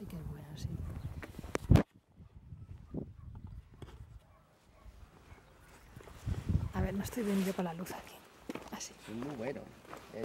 sí que es bueno, sí. A ver, no estoy bien yo con la luz aquí. Así, Es muy bueno. Eh,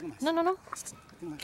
tengo más, No, no, no. tengo más.